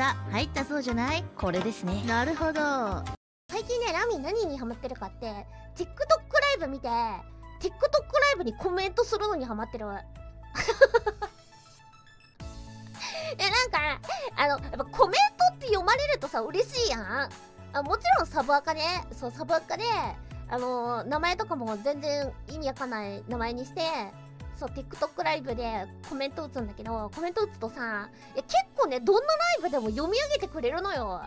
た入ったそうじゃない？これですね。なるほど。最近ねラミ何にハマってるかって TikTok ライブ見て TikTok ライブにコメントするのにハマってる。えなんかあのやっぱコメントって読まれるとさ嬉しいやん。あもちろんサブアカね。そうサブアカであの、名前とかも全然意味わかんない名前にしてそう TikTok ライブでコメント打つんだけどコメント打つとさいや結構ねどんなライブでも読み上げてくれるのよ。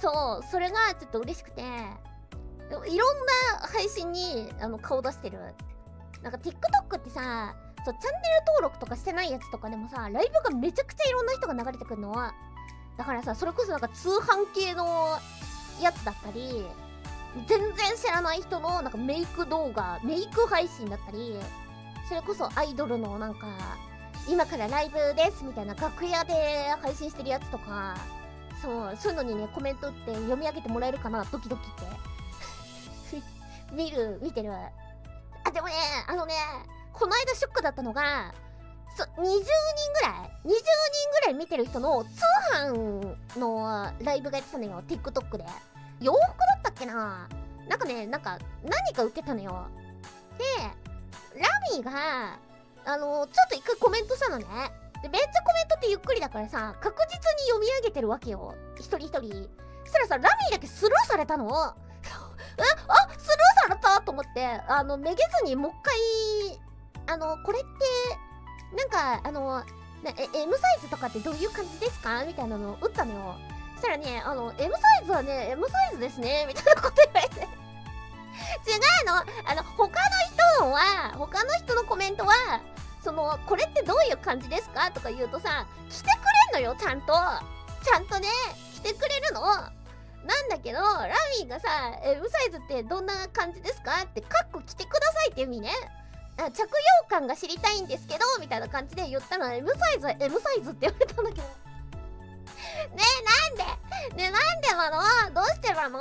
そうそれがちょっと嬉しくていろんな配信にあの顔出してる。なんか TikTok ってさそうチャンネル登録とかしてないやつとかでもさライブがめちゃくちゃいろんな人が流れてくるの。はだからさそれこそなんか通販系のやつだったり全然知らない人のなんかメイク動画メイク配信だったりそれこそアイドルのなんか今からライブですみたいな楽屋で配信してるやつとかそうそういうのにねコメントって読み上げてもらえるかなドキドキって。見る見てる。あでもねあのねこの間ショックだったのがそ20人ぐらい20人ぐらい見てる人の通販のライブがやってたのよ TikTok で。洋服だったっけな。なんかねなんか何か売ってたのよ。でラミーが、あのー、ちょっと一回コメントしたのね。で、めっちゃコメントってゆっくりだからさ、確実に読み上げてるわけよ。一人一人。そしたらさ、ラミーだけスルーされたの。え、あ、スルーされた？と思って、あの、めげずにもう一回、あの、これって、なんか、あの、ね、M サイズとかってどういう感じですか？みたいなのを打ったのよ。そしたらね、あの、M サイズはね、M サイズですね、みたいなこと言われて。違うのあの、他の人は、他の人のコメントは、その、これってどういう感じですか？とか言うとさ、来てくれんのよ、ちゃんと。ちゃんとね、来てくれるの。なんだけど、ラミーがさ、M サイズってどんな感じですか？って、カッコ来てくださいって意味ね。あ着用感が知りたいんですけど、みたいな感じで言ったら、M サイズは M サイズって言われたんだけど。ねえ、なんで？ねえ、なんでなの？どうしてなの？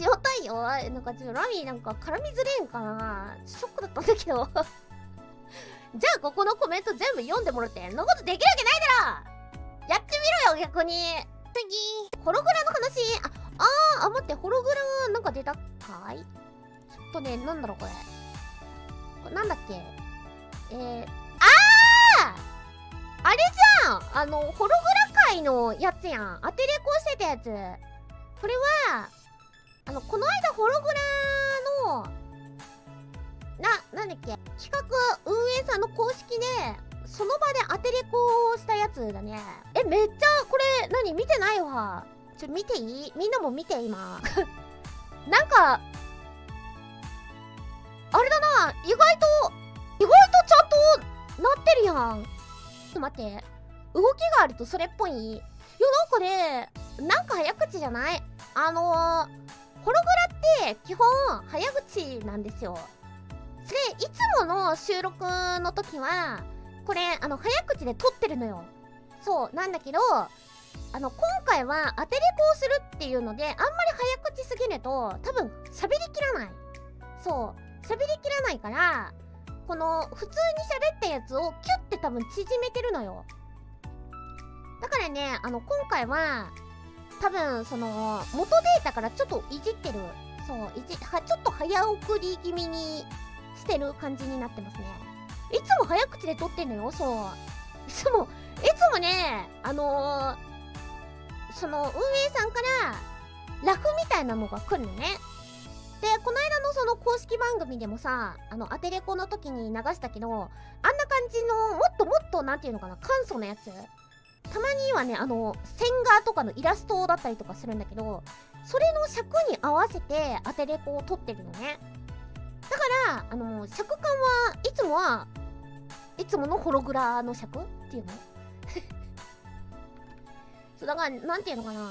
塩対応なんかちょっとラミーなんか絡みづれんかな。ショックだったんだけど。じゃあここのコメント全部読んでもらってんなことできるわけないだろ。やってみろよ逆に。次。ホログラの話。あああ待ってホログラなんか出たかい？ちょっとねなんだろうこれ。これなんだっけ？えー、あああれじゃん！あのホログラ界のやつやん。アテレコしてたやつ。これはあのこの間ホログラのななんだっけ企画運営さんの公式でその場でアテレコをしたやつだね。えめっちゃこれ何見てないわ。ちょ見ていい？みんなも見て今。なんかあれだな。意外と意外とちゃんとなってるやん。ちょっと待って。動きがあるとそれっぽい？いやなんかねなんか早口じゃない？あのーホログラって基本早口なんですよ。でいつもの収録の時はこれあの早口で撮ってるのよ。そうなんだけどあの今回はアテレコをするっていうのであんまり早口すぎると多分喋りきらない。そう喋りきらないからこの普通に喋ったやつをキュッて多分縮めてるのよ。だからねあの今回は多分その元データからちょっといじってるそういじはちょっと早送り気味にしてる感じになってますね。いつも早口で撮ってんのよそう。いつもいつもねあのー、その運営さんからラフみたいなのが来るのね。でこの間のその公式番組でもさあのアテレコの時に流したけどあんな感じのもっともっと何て言うのかな簡素なやつたまにはねあの線画とかのイラストだったりとかするんだけどそれの尺に合わせてアテレコを撮ってるのね。だからあの尺感はいつもはいつものホログラの尺っていうの？そうだからなんていうのかな。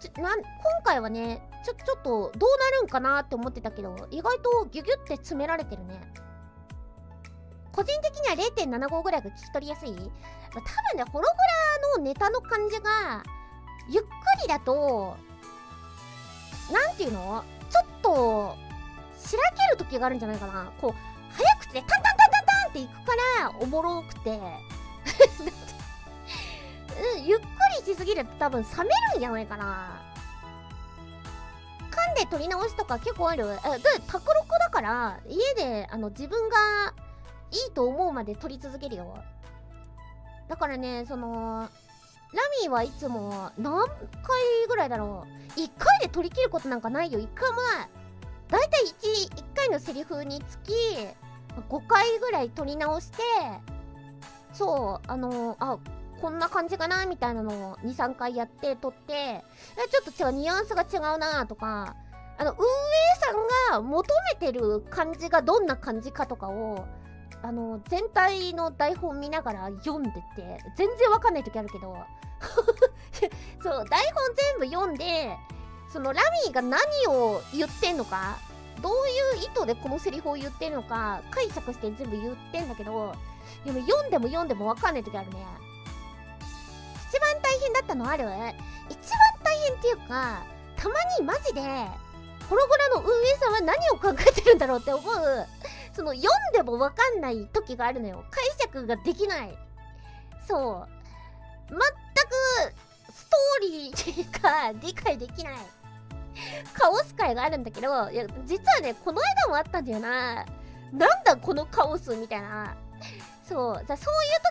ちょなん今回はねちょちょっとどうなるんかなって思ってたけど意外とギュギュって詰められてるね。個人的には0.75ぐらいが聞き取りやすい、まあ、多分ねホログラのネタの感じがゆっくりだとなんていうの？ちょっとしらける時があるんじゃないかな。こう早口でタンタンタンタンタンっていくからおもろくて。うん、ゆっくりしすぎると多分冷めるんじゃないかな。噛んで撮り直しとか結構ある。えで卓録だから家であの自分がいいと思うまで撮り続けるよ。だからねそのラミーはいつも何回ぐらいだろう。1回で撮り切ることなんかないよ。1回もない。だいたい 1, 1回のセリフにつき5回ぐらい撮り直してそうあのあこんな感じかなみたいなのを23回やって撮ってちょっと違うニュアンスが違うなとかあの運営さんが求めてる感じがどんな感じかとかをあの全体の台本見ながら読んでて全然わかんない時あるけど。そう台本全部読んでそのラミーが何を言ってんのかどういう意図でこのセリフを言ってんのか解釈して全部言ってんだけどでも読んでも読んでもわかんない時あるね。一番大変だったのある？一番大変っていうかたまにマジでホログラの運営さんは何を考えてるんだろうって思う。その読んでもわかんない時があるのよ。解釈ができない。そう。全くストーリーが理解できない。カオス界があるんだけどいや実はねこの間もあったんだよな。なんだこのカオスみたいな。そう。そういう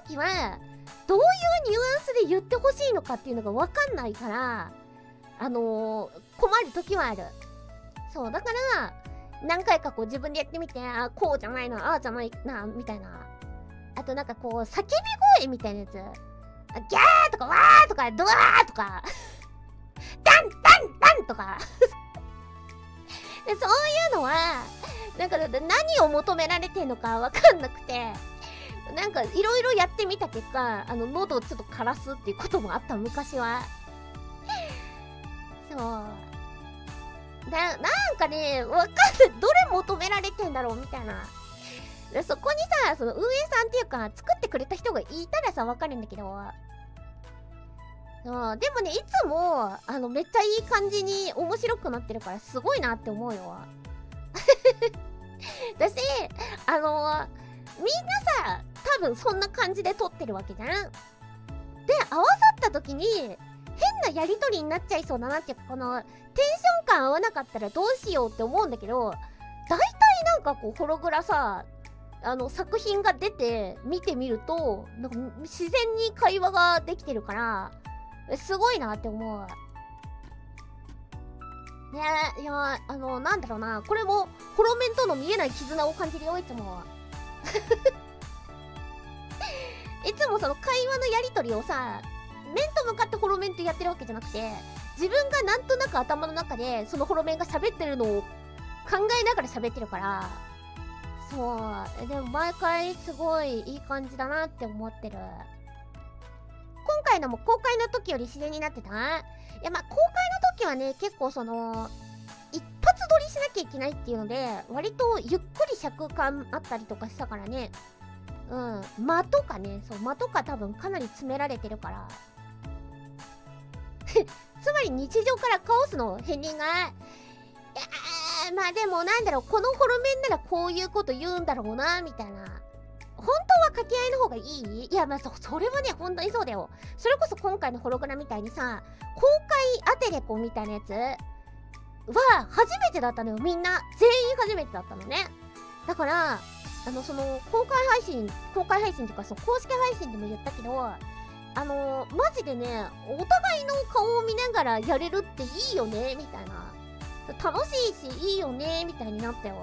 時はどういうニュアンスで言ってほしいのかっていうのが分かんないからあのー、困る時はある。そう。だから何回かこう自分でやってみてあこうじゃないなああじゃないなみたいな。あとなんかこう叫び声みたいなやつ。ギャーとかわーとかドワーとか。ダンダンダンとか。でそういうのはなんか何を求められてんのか分かんなくて。なんかいろいろやってみた結果あの喉をちょっと枯らすっていうこともあった昔は。そう。だなんかねわかんない。どれ求められてんだろうみたいな。そこにさその運営さんっていうか作ってくれた人がいたらさわかるんだけど。そうでもねいつもあのめっちゃいい感じに面白くなってるからすごいなって思うよ。だしあのみんなさ多分そんな感じで撮ってるわけじゃん。で合わさった時に変なやり取りになっちゃいそうだなっていうかこのテン合わなかったらどうしようって思うんだけど大体なんかこうホログラさあの作品が出て見てみるとなんか自然に会話ができてるからすごいなって思う。ねえいやあのなんだろうなこれもホロメンとの見えない絆を感じるよいつも。いつもその会話のやり取りをさ面と向かってホロメンとやってるわけじゃなくて自分がなんとなく頭の中でそのホロメンが喋ってるのを考えながら喋ってるからそうでも毎回すごいいい感じだなって思ってる。今回のも公開の時より自然になってた？いやまあ公開の時はね結構その一発撮りしなきゃいけないっていうので割とゆっくり尺感あったりとかしたからね。うん間とかねそう間とか多分かなり詰められてるから。つまり日常からカオスの片鱗が。いやまあでもなんだろうこのホロメンならこういうこと言うんだろうなみたいな。本当は掛け合いの方がいい？いやまあそそれはね本当にそうだよ。それこそ今回のホログラみたいにさ公開アテレコみたいなやつは初めてだったのよみんな。全員初めてだったのね。だからあのその公開配信公開配信とかその公式配信でも言ったけどあのマジでねお互いの顔を見ながらやれるっていいよねみたいな。楽しいしいいよねみたいになったよ。